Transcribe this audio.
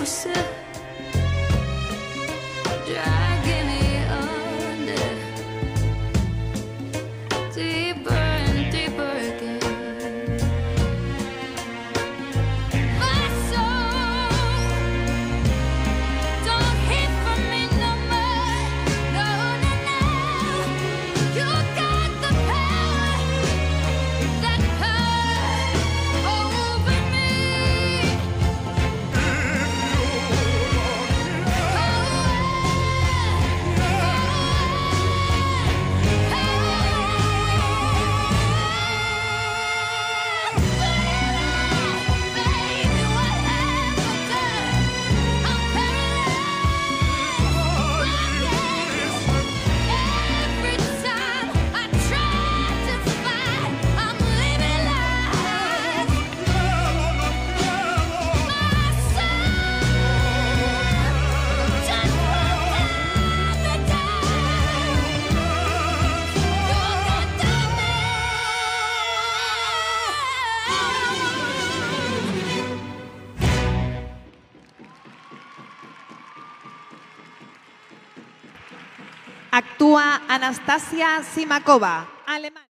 você Actúa Anastasia Simakova.